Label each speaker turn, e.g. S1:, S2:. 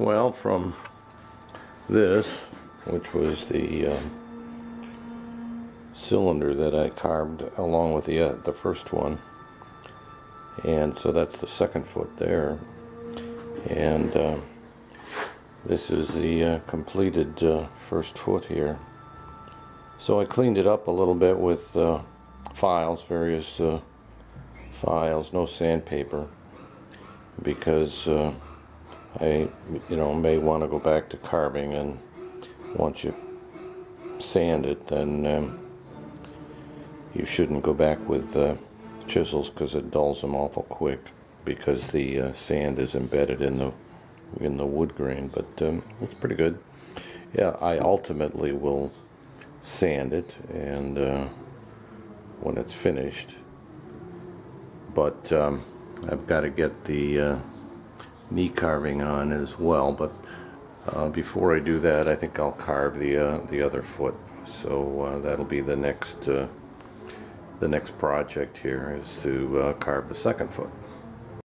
S1: Well, from this, which was the um, cylinder that I carved along with the uh, the first one, and so that's the second foot there, and uh, this is the uh, completed uh, first foot here. So I cleaned it up a little bit with uh, files, various uh, files, no sandpaper, because I, you know, may want to go back to carving, and once you sand it, then um, you shouldn't go back with uh, chisels because it dulls them awful quick because the uh, sand is embedded in the in the wood grain. But um, it's pretty good. Yeah, I ultimately will sand it and uh, when it's finished but um, I've got to get the uh, knee carving on as well but uh, before I do that I think I'll carve the uh, the other foot. So uh, that'll be the next uh, the next project here is to carve the second foot